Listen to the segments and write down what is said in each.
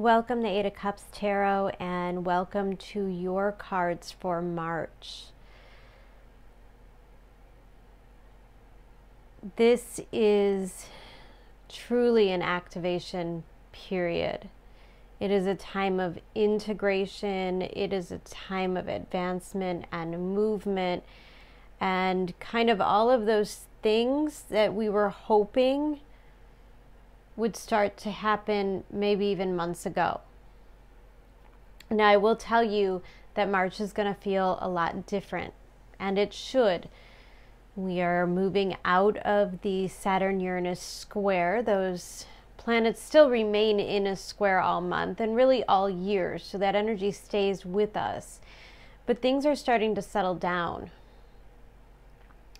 Welcome to Eight of Cups Tarot and welcome to your cards for March. This is truly an activation period. It is a time of integration, it is a time of advancement and movement, and kind of all of those things that we were hoping would start to happen maybe even months ago. Now, I will tell you that March is going to feel a lot different, and it should. We are moving out of the Saturn Uranus square. Those planets still remain in a square all month and really all year, so that energy stays with us. But things are starting to settle down.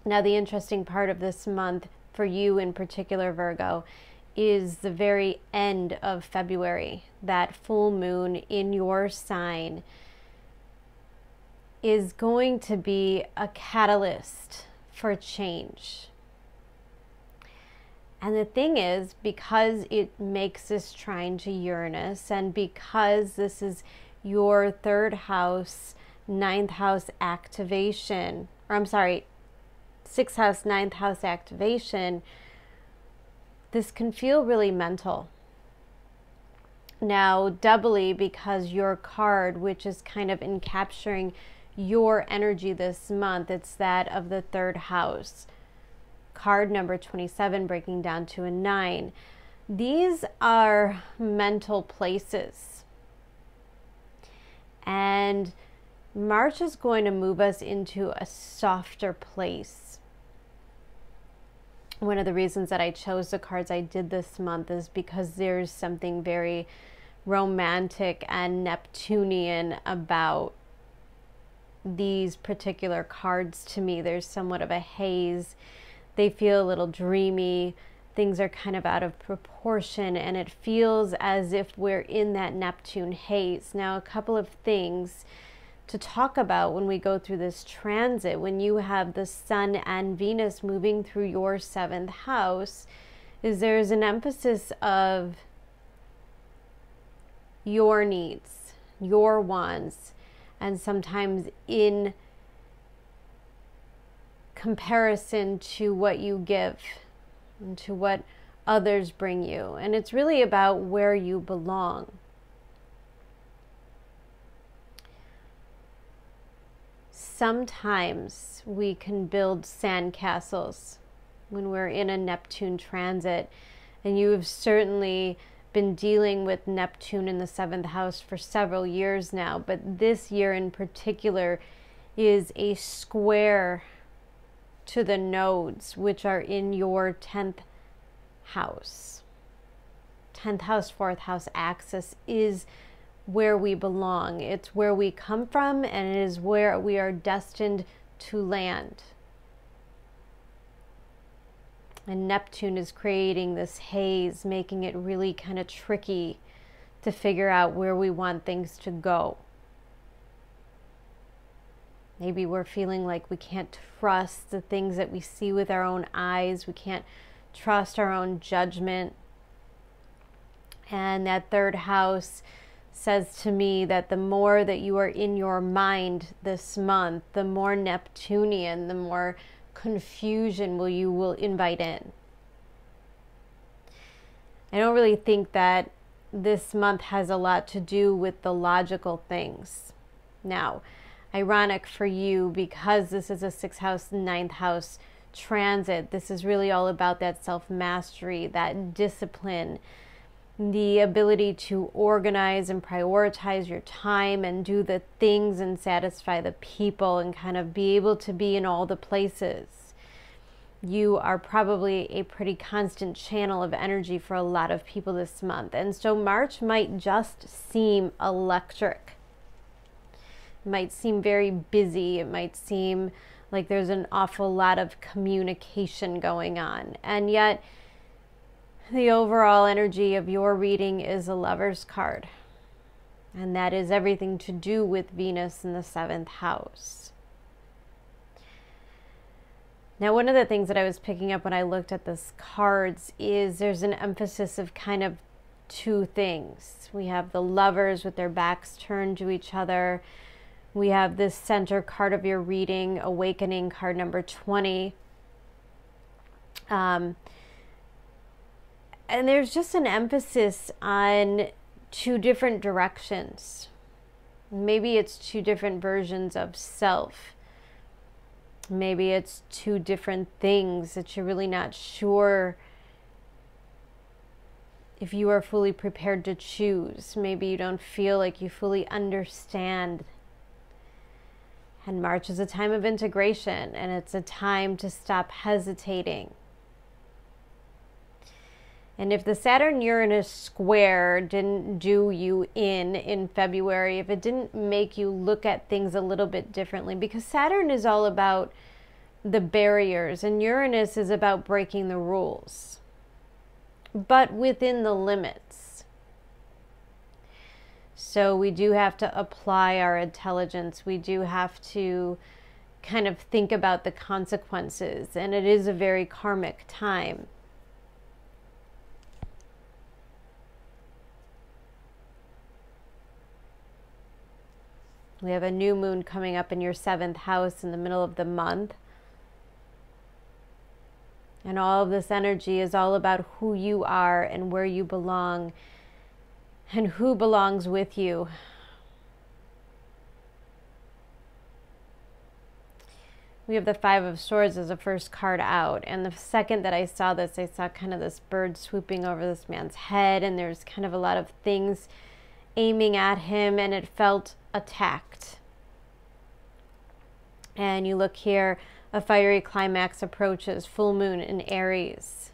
Now, the interesting part of this month for you in particular, Virgo, is the very end of February. That full moon in your sign is going to be a catalyst for change. And the thing is, because it makes this trine to Uranus, and because this is your third house, ninth house activation, or I'm sorry, sixth house, ninth house activation, this can feel really mental. Now, doubly because your card, which is kind of encapturing your energy this month, it's that of the third house. Card number 27 breaking down to a nine. These are mental places. And March is going to move us into a softer place one of the reasons that I chose the cards I did this month is because there's something very romantic and Neptunian about these particular cards to me. There's somewhat of a haze. They feel a little dreamy. Things are kind of out of proportion, and it feels as if we're in that Neptune haze. Now, a couple of things to talk about when we go through this transit, when you have the Sun and Venus moving through your seventh house, is there's an emphasis of your needs, your wants, and sometimes in comparison to what you give and to what others bring you. And it's really about where you belong. Sometimes we can build sandcastles when we're in a Neptune transit. And you have certainly been dealing with Neptune in the seventh house for several years now, but this year in particular is a square to the nodes, which are in your 10th house. 10th house, 4th house axis is where we belong. It's where we come from, and it is where we are destined to land. And Neptune is creating this haze, making it really kind of tricky to figure out where we want things to go. Maybe we're feeling like we can't trust the things that we see with our own eyes. We can't trust our own judgment. And that third house says to me that the more that you are in your mind this month, the more Neptunian, the more confusion will you will invite in. I don't really think that this month has a lot to do with the logical things. Now, ironic for you because this is a sixth house, ninth house transit. This is really all about that self mastery, that discipline, the ability to organize and prioritize your time and do the things and satisfy the people and kind of be able to be in all the places. You are probably a pretty constant channel of energy for a lot of people this month. And so March might just seem electric. It might seem very busy. It might seem like there's an awful lot of communication going on. And yet, the overall energy of your reading is a lover's card. And that is everything to do with Venus in the seventh house. Now, one of the things that I was picking up when I looked at this cards is there's an emphasis of kind of two things. We have the lovers with their backs turned to each other. We have this center card of your reading, awakening card number 20. Um, and there's just an emphasis on two different directions. Maybe it's two different versions of self. Maybe it's two different things that you're really not sure if you are fully prepared to choose. Maybe you don't feel like you fully understand. And March is a time of integration, and it's a time to stop hesitating and if the Saturn Uranus square didn't do you in in February, if it didn't make you look at things a little bit differently, because Saturn is all about the barriers and Uranus is about breaking the rules, but within the limits. So we do have to apply our intelligence. We do have to kind of think about the consequences, and it is a very karmic time. We have a new moon coming up in your seventh house in the middle of the month. And all of this energy is all about who you are and where you belong and who belongs with you. We have the Five of Swords as the first card out. And the second that I saw this, I saw kind of this bird swooping over this man's head, and there's kind of a lot of things aiming at him, and it felt attacked. And you look here, a fiery climax approaches, full moon in Aries.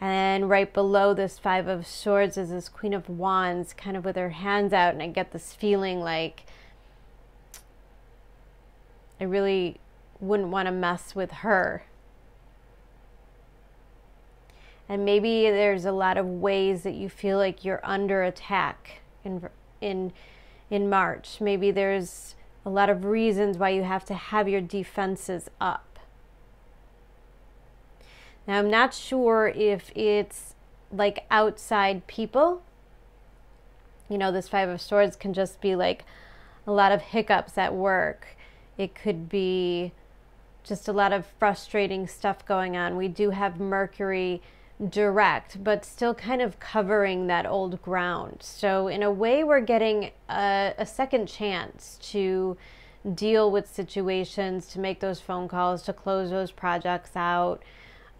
And right below this Five of Swords is this Queen of Wands, kind of with her hands out, and I get this feeling like I really wouldn't want to mess with her. And maybe there's a lot of ways that you feel like you're under attack in in in March. Maybe there's a lot of reasons why you have to have your defenses up. Now, I'm not sure if it's like outside people. You know, this Five of Swords can just be like a lot of hiccups at work. It could be just a lot of frustrating stuff going on. We do have Mercury direct, but still kind of covering that old ground. So, in a way, we're getting a, a, second chance to deal with situations, to make those phone calls, to close those projects out,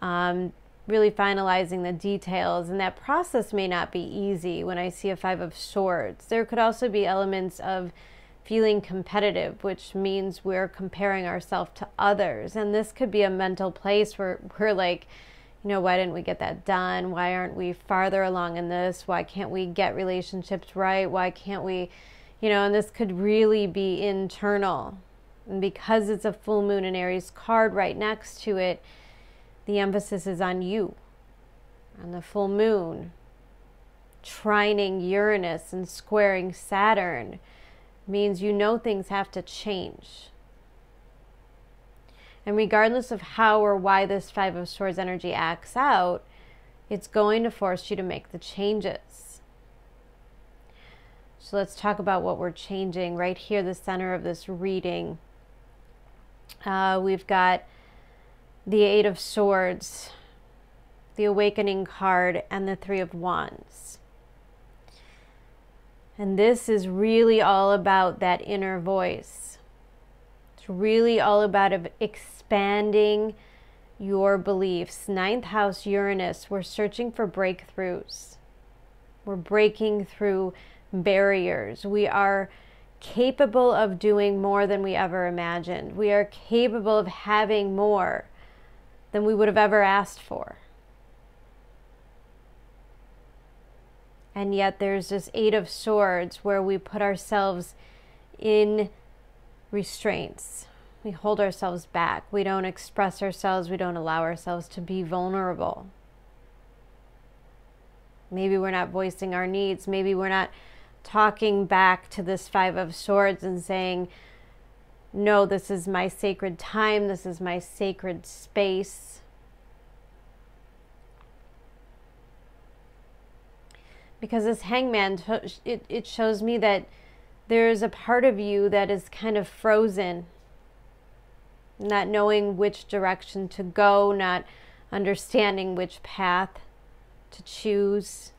um, really finalizing the details. And that process may not be easy when I see a Five of Swords. There could also be elements of feeling competitive, which means we're comparing ourselves to others. And this could be a mental place where we're like, you know, why didn't we get that done? Why aren't we farther along in this? Why can't we get relationships right? Why can't we, you know, and this could really be internal. And because it's a full moon in Aries card right next to it, the emphasis is on you, on the full moon, trining Uranus and squaring Saturn means you know things have to change. And regardless of how or why this Five of Swords energy acts out, it's going to force you to make the changes. So let's talk about what we're changing right here, the center of this reading. Uh, we've got the Eight of Swords, the Awakening card, and the Three of Wands. And this is really all about that inner voice. It's really all about expanding your beliefs. Ninth house Uranus, we're searching for breakthroughs. We're breaking through barriers. We are capable of doing more than we ever imagined. We are capable of having more than we would have ever asked for. And yet there's this Eight of Swords where we put ourselves in restraints we hold ourselves back. We don't express ourselves. We don't allow ourselves to be vulnerable. Maybe we're not voicing our needs. Maybe we're not talking back to this Five of Swords and saying, No, this is my sacred time. This is my sacred space. because this hangman it, it shows me that there's a part of you that is kind of frozen not knowing which direction to go not understanding which path to choose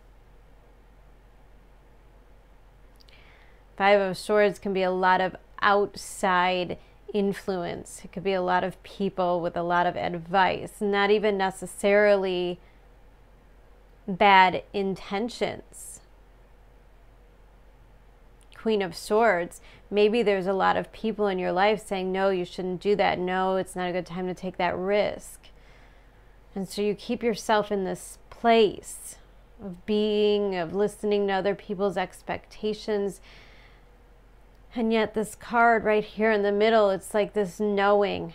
five of swords can be a lot of outside influence it could be a lot of people with a lot of advice not even necessarily bad intentions. Queen of Swords, maybe there's a lot of people in your life saying, no, you shouldn't do that. No, it's not a good time to take that risk. And so you keep yourself in this place of being, of listening to other people's expectations. And yet, this card right here in the middle, it's like this knowing,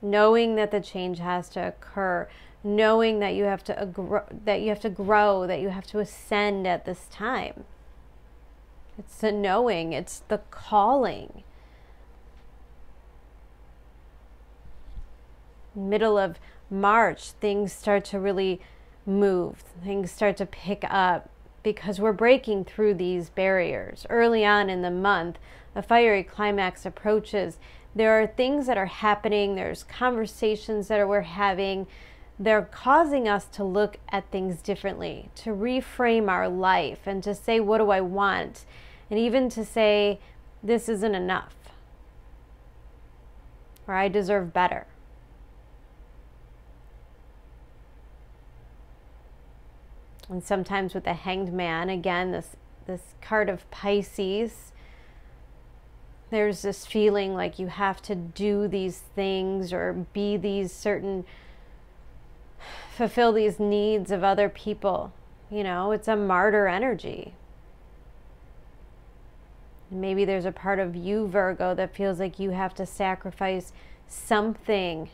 knowing that the change has to occur, knowing that you have to that you have to grow, that you have to ascend at this time. It's the knowing, it's the calling. Middle of March, things start to really move. Things start to pick up because we're breaking through these barriers. Early on in the month, a fiery climax approaches. There are things that are happening, there's conversations that we're having they're causing us to look at things differently, to reframe our life, and to say, What do I want? And even to say, This isn't enough, or I deserve better. And sometimes with the hanged man, again, this, this card of Pisces, there's this feeling like you have to do these things or be these certain fulfill these needs of other people. You know, it's a martyr energy. Maybe there's a part of you, Virgo, that feels like you have to sacrifice something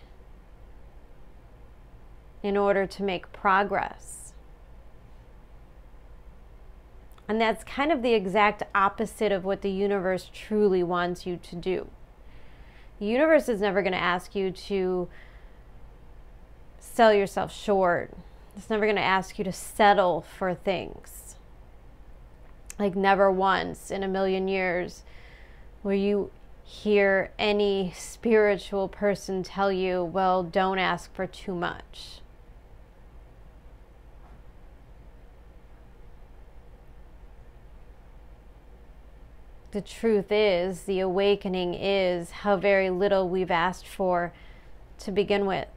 in order to make progress. And that's kind of the exact opposite of what the universe truly wants you to do. The universe is never going to ask you to sell yourself short. It's never going to ask you to settle for things. Like, never once in a million years will you hear any spiritual person tell you, well, don't ask for too much. The truth is, the awakening is how very little we've asked for to begin with.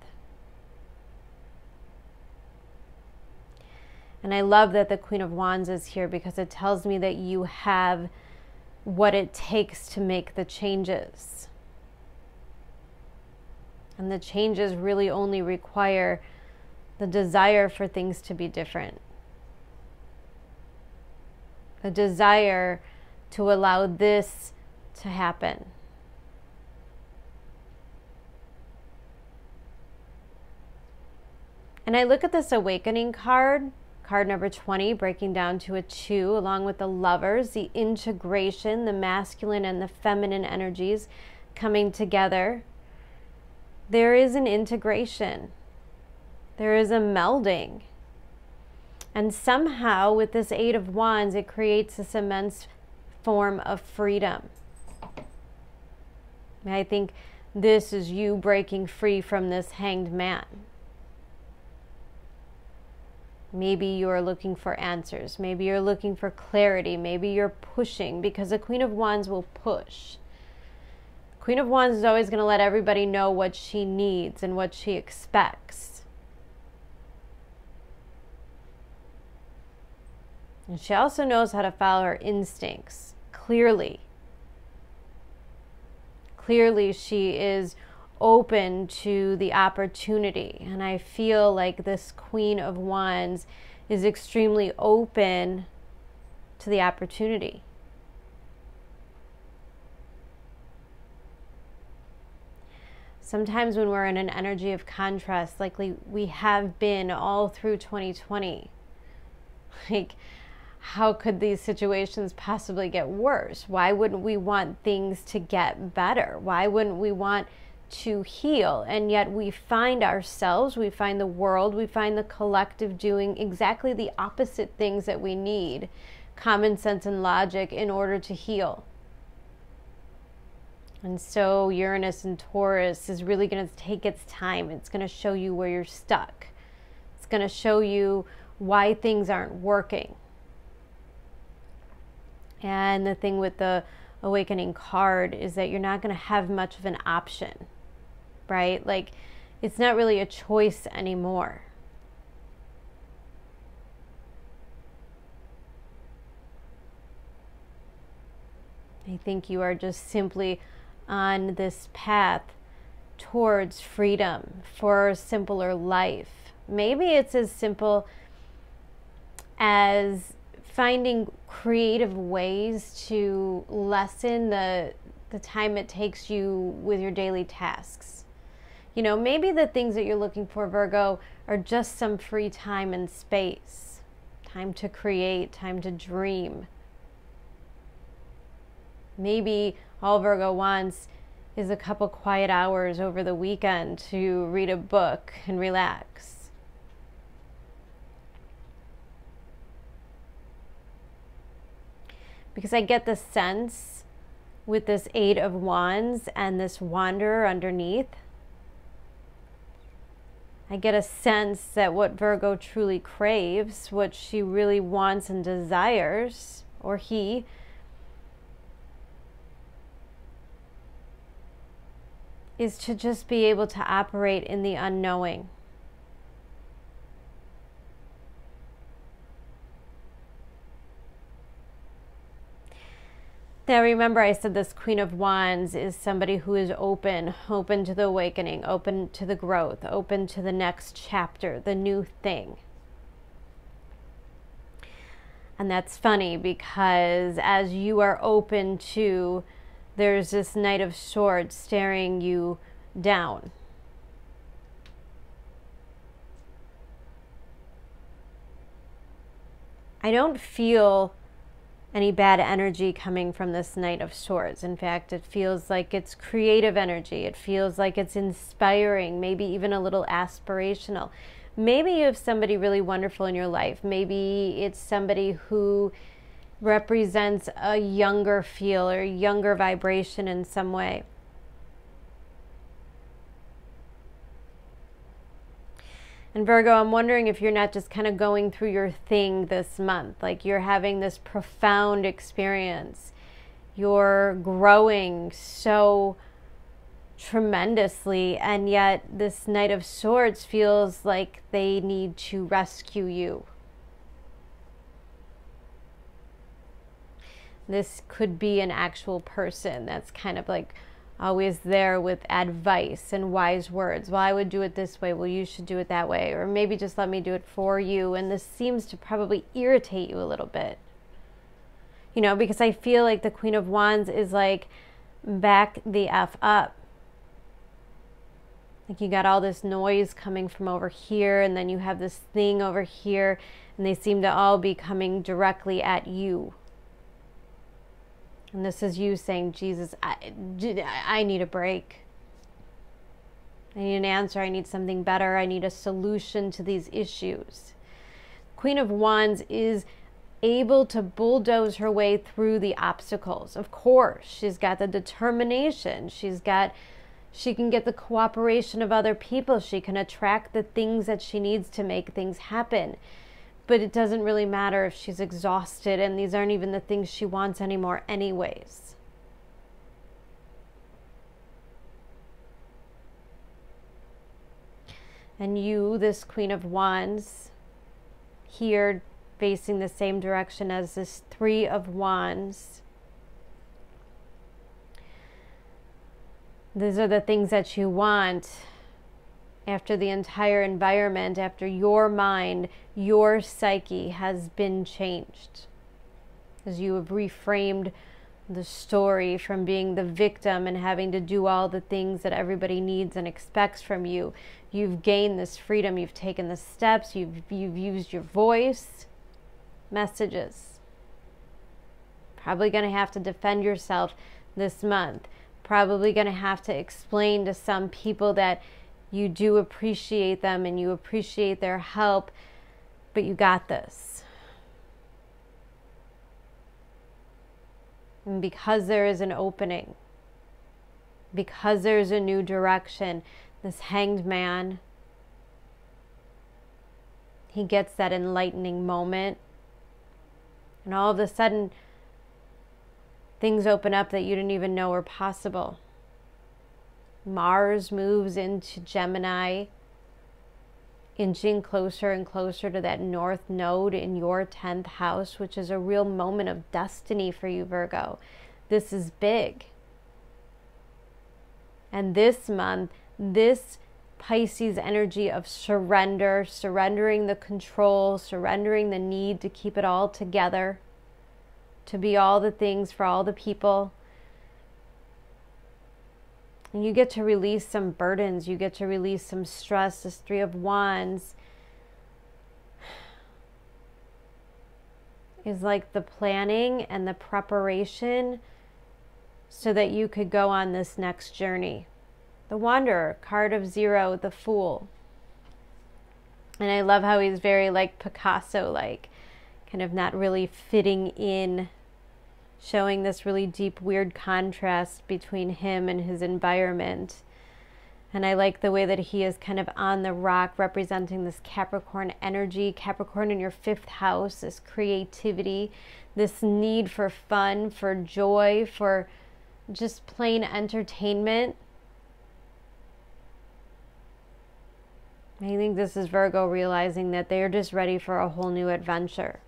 And I love that the Queen of Wands is here because it tells me that you have what it takes to make the changes. And the changes really only require the desire for things to be different. The desire to allow this to happen. And I look at this awakening card Card number 20, breaking down to a two, along with the lovers, the integration, the masculine and the feminine energies coming together. There is an integration, there is a melding. And somehow, with this Eight of Wands, it creates this immense form of freedom. I think this is you breaking free from this hanged man. Maybe you're looking for answers. Maybe you're looking for clarity. Maybe you're pushing because the Queen of Wands will push. Queen of Wands is always going to let everybody know what she needs and what she expects. And she also knows how to follow her instincts clearly. Clearly, she is open to the opportunity. And I feel like this Queen of Wands is extremely open to the opportunity. Sometimes when we're in an energy of contrast, like we have been all through 2020, like, how could these situations possibly get worse? Why wouldn't we want things to get better? Why wouldn't we want to heal. And yet we find ourselves, we find the world, we find the collective doing exactly the opposite things that we need common sense and logic in order to heal. And so Uranus and Taurus is really going to take its time. It's going to show you where you're stuck. It's going to show you why things aren't working. And the thing with the awakening card is that you're not going to have much of an option, right? Like, it's not really a choice anymore. I think you are just simply on this path towards freedom for a simpler life. Maybe it's as simple as finding creative ways to lessen the the time it takes you with your daily tasks. You know, maybe the things that you're looking for, Virgo, are just some free time and space. Time to create, time to dream. Maybe all Virgo wants is a couple quiet hours over the weekend to read a book and relax. Because I get the sense with this Eight of Wands and this Wanderer underneath. I get a sense that what Virgo truly craves, what she really wants and desires, or he, is to just be able to operate in the unknowing. Now, remember, I said this Queen of Wands is somebody who is open, open to the awakening, open to the growth, open to the next chapter, the new thing. And that's funny because as you are open to there's this Knight of Swords staring you down. I don't feel any bad energy coming from this Knight of Swords. In fact, it feels like it's creative energy. It feels like it's inspiring, maybe even a little aspirational. Maybe you have somebody really wonderful in your life. Maybe it's somebody who represents a younger feel or younger vibration in some way. And Virgo, I'm wondering if you're not just kind of going through your thing this month, like you're having this profound experience. You're growing so tremendously, and yet this Knight of Swords feels like they need to rescue you. This could be an actual person that's kind of like always there with advice and wise words. Well, I would do it this way. Well, you should do it that way. Or maybe just let me do it for you. And this seems to probably irritate you a little bit. You know, because I feel like the Queen of Wands is like, back the F up. Like you got all this noise coming from over here, and then you have this thing over here, and they seem to all be coming directly at you. And this is you saying, Jesus, I, I need a break. I need an answer. I need something better. I need a solution to these issues. Queen of Wands is able to bulldoze her way through the obstacles. Of course, she's got the determination. She's got she can get the cooperation of other people. She can attract the things that she needs to make things happen but it doesn't really matter if she's exhausted and these aren't even the things she wants anymore, anyways. And you, this Queen of Wands, here facing the same direction as this Three of Wands. These are the things that you want after the entire environment, after your mind, your psyche has been changed. As you have reframed the story from being the victim and having to do all the things that everybody needs and expects from you. You've gained this freedom, you've taken the steps, you've, you've used your voice, messages. Probably going to have to defend yourself this month probably going to have to explain to some people that you do appreciate them and you appreciate their help, but you got this. And because there is an opening, because there's a new direction, this hanged man, he gets that enlightening moment. And all of a sudden, things open up that you didn't even know were possible. Mars moves into Gemini, inching closer and closer to that north node in your 10th house, which is a real moment of destiny for you, Virgo. This is big. And this month, this Pisces energy of surrender, surrendering the control, surrendering the need to keep it all together, to be all the things for all the people and you get to release some burdens, you get to release some stress. This Three of Wands is like the planning and the preparation so that you could go on this next journey. The Wanderer, card of zero, the Fool. And I love how he's very like Picasso like, kind of not really fitting in showing this really deep, weird contrast between him and his environment. And I like the way that he is kind of on the rock representing this Capricorn energy. Capricorn in your fifth house, this creativity, this need for fun, for joy, for just plain entertainment. I think this is Virgo realizing that they're just ready for a whole new adventure.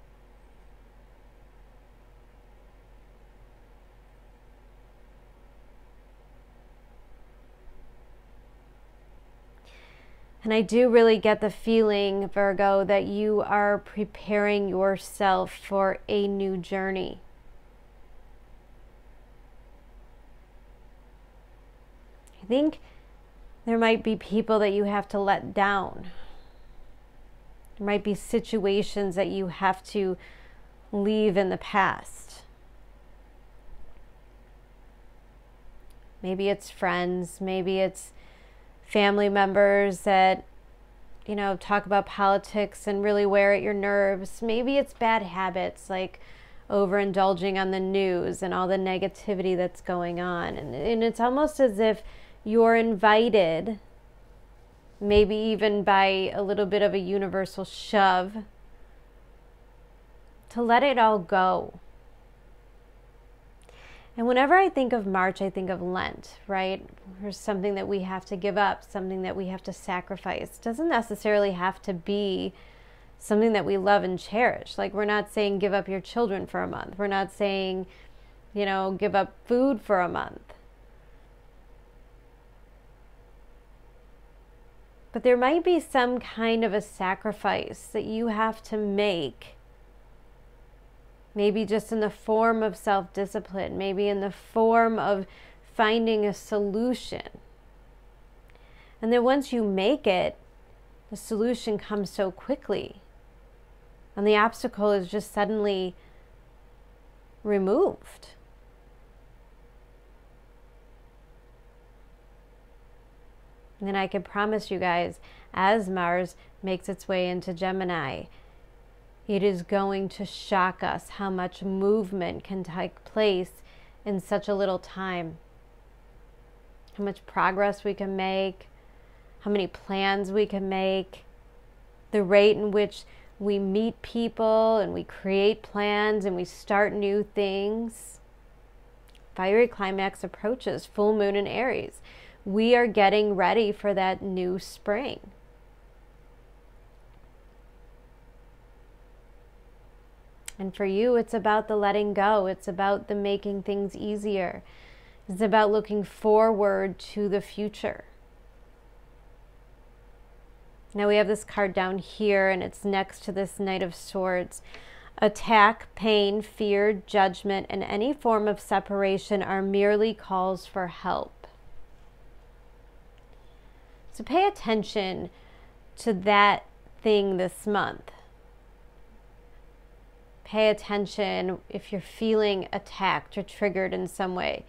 And I do really get the feeling, Virgo, that you are preparing yourself for a new journey. I think there might be people that you have to let down. There might be situations that you have to leave in the past. Maybe it's friends, maybe it's family members that you know talk about politics and really wear at your nerves. Maybe it's bad habits like overindulging on the news and all the negativity that's going on. And, and it's almost as if you're invited maybe even by a little bit of a universal shove to let it all go and whenever I think of March, I think of Lent, right? There's something that we have to give up, something that we have to sacrifice. It doesn't necessarily have to be something that we love and cherish. Like, we're not saying give up your children for a month. We're not saying, you know, give up food for a month. But there might be some kind of a sacrifice that you have to make maybe just in the form of self discipline, maybe in the form of finding a solution. And then once you make it, the solution comes so quickly. And the obstacle is just suddenly removed. And then I can promise you guys, as Mars makes its way into Gemini, it is going to shock us how much movement can take place in such a little time. How much progress we can make, how many plans we can make, the rate in which we meet people and we create plans and we start new things. Fiery climax approaches, full moon in Aries. We are getting ready for that new spring. And for you, it's about the letting go, it's about the making things easier, it's about looking forward to the future. Now we have this card down here, and it's next to this Knight of Swords. Attack, pain, fear, judgment, and any form of separation are merely calls for help. So pay attention to that thing this month pay attention if you're feeling attacked or triggered in some way.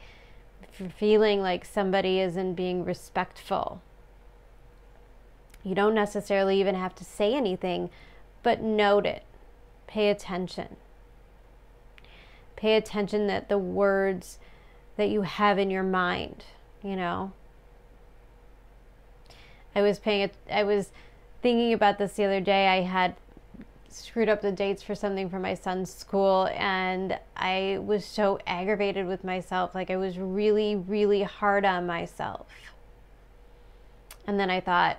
If for feeling like somebody isn't being respectful. You don't necessarily even have to say anything, but note it. Pay attention. Pay attention that the words that you have in your mind, you know. I was paying I was thinking about this the other day. I had screwed up the dates for something for my son's school and I was so aggravated with myself. Like I was really, really hard on myself. And then I thought,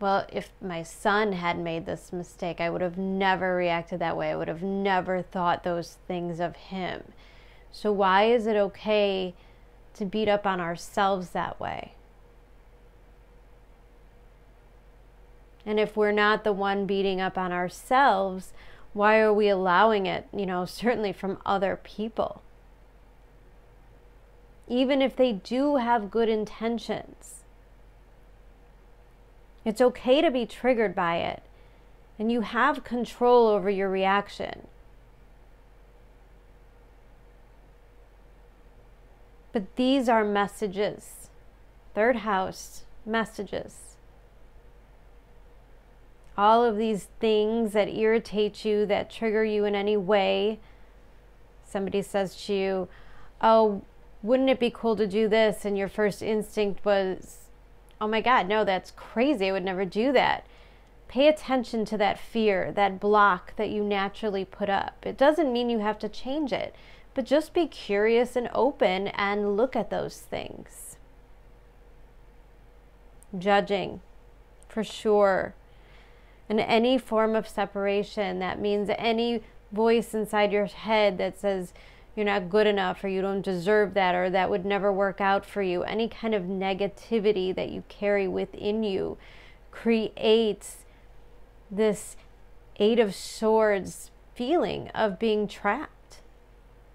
well, if my son had made this mistake, I would have never reacted that way. I would have never thought those things of him. So, why is it okay to beat up on ourselves that way? And if we're not the one beating up on ourselves, why are we allowing it, you know, certainly from other people? Even if they do have good intentions. It's okay to be triggered by it, and you have control over your reaction. But these are messages. Third house messages all of these things that irritate you, that trigger you in any way. Somebody says to you, Oh, wouldn't it be cool to do this? And your first instinct was, Oh my God, no, that's crazy. I would never do that. Pay attention to that fear, that block that you naturally put up. It doesn't mean you have to change it, but just be curious and open and look at those things. Judging, for sure and any form of separation. That means any voice inside your head that says you're not good enough or you don't deserve that or that would never work out for you. Any kind of negativity that you carry within you creates this Eight of Swords feeling of being trapped.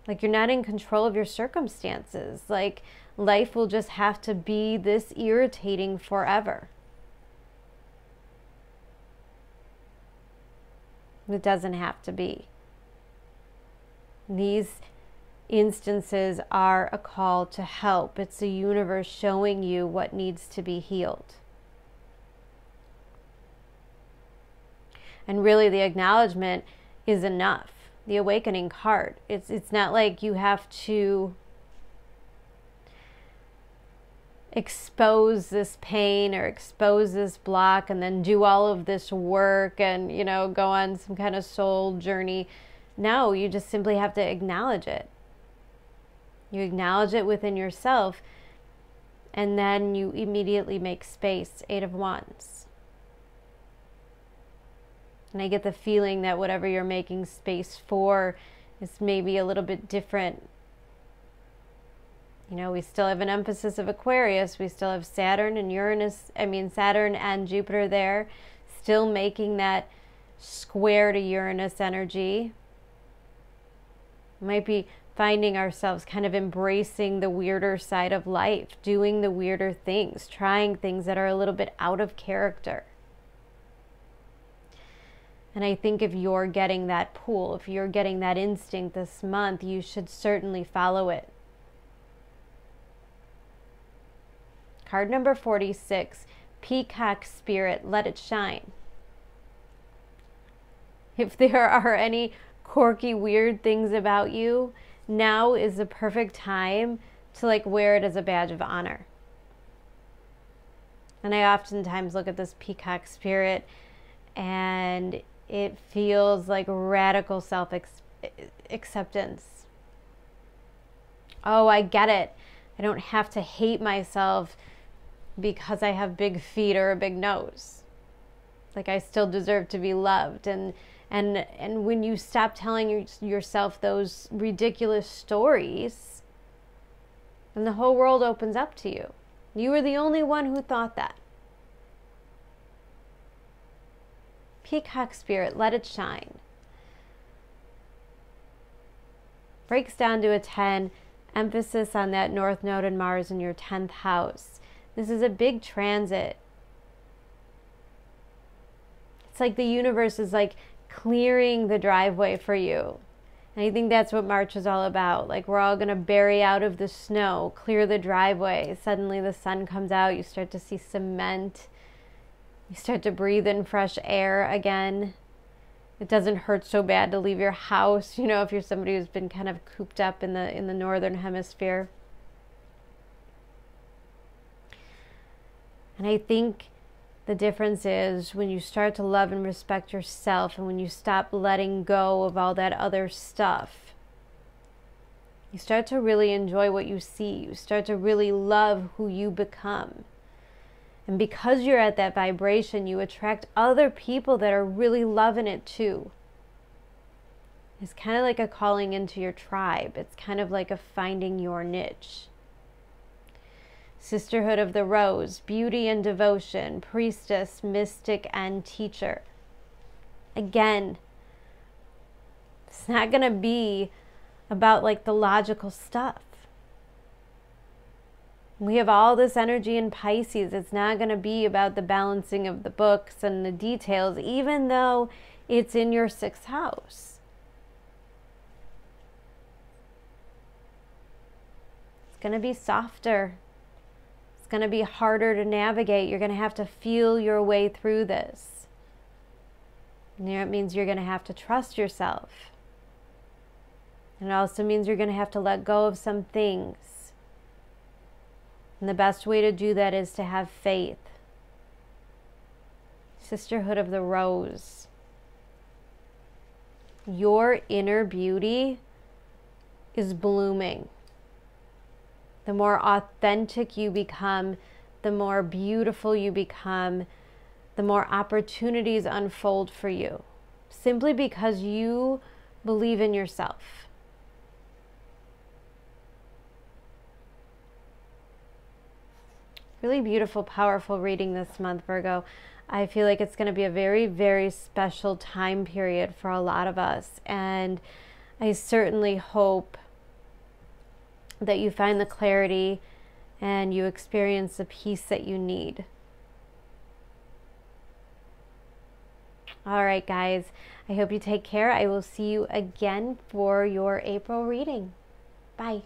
Like you're not in control of your circumstances. Like life will just have to be this irritating forever. It doesn't have to be. These instances are a call to help. It's the universe showing you what needs to be healed. And really, the acknowledgement is enough. The awakening card. It's, it's not like you have to expose this pain or expose this block and then do all of this work and you know go on some kind of soul journey. No you just simply have to acknowledge it. You acknowledge it within yourself and then you immediately make space eight of wands. And i get the feeling that whatever you're making space for is maybe a little bit different you know, we still have an emphasis of Aquarius. We still have Saturn and Uranus, I mean, Saturn and Jupiter there, still making that square to Uranus energy. Might be finding ourselves kind of embracing the weirder side of life, doing the weirder things, trying things that are a little bit out of character. And I think if you're getting that pull, if you're getting that instinct this month, you should certainly follow it. Card number 46 Peacock Spirit, Let It Shine. If there are any quirky, weird things about you, now is the perfect time to like wear it as a badge of honor. And I oftentimes look at this peacock spirit and it feels like radical self acceptance. Oh, I get it. I don't have to hate myself because I have big feet or a big nose. Like I still deserve to be loved and and and when you stop telling yourself those ridiculous stories, then the whole world opens up to you. You were the only one who thought that. Peacock spirit, let it shine. Breaks down to a 10, emphasis on that North Node and Mars in your 10th house. This is a big transit. It's like the universe is like clearing the driveway for you. And I think that's what March is all about. Like, we're all going to bury out of the snow, clear the driveway. Suddenly, the sun comes out. You start to see cement. You start to breathe in fresh air again. It doesn't hurt so bad to leave your house, you know, if you're somebody who's been kind of cooped up in the in the northern hemisphere. And I think the difference is when you start to love and respect yourself and when you stop letting go of all that other stuff, you start to really enjoy what you see. You start to really love who you become. And because you're at that vibration, you attract other people that are really loving it too. It's kind of like a calling into your tribe, it's kind of like a finding your niche. Sisterhood of the Rose, Beauty and Devotion, Priestess, Mystic, and Teacher. Again, it's not going to be about like the logical stuff. We have all this energy in Pisces. It's not going to be about the balancing of the books and the details, even though it's in your sixth house. It's going to be softer going to be harder to navigate. You're going to have to feel your way through this. It means you're going to have to trust yourself. And it also means you're going to have to let go of some things. And the best way to do that is to have faith. Sisterhood of the Rose. Your inner beauty is blooming. The more authentic you become, the more beautiful you become, the more opportunities unfold for you. Simply because you believe in yourself. Really beautiful, powerful reading this month, Virgo. I feel like it's going to be a very, very special time period for a lot of us. And I certainly hope that you find the clarity and you experience the peace that you need. All right, guys, I hope you take care. I will see you again for your April reading. Bye.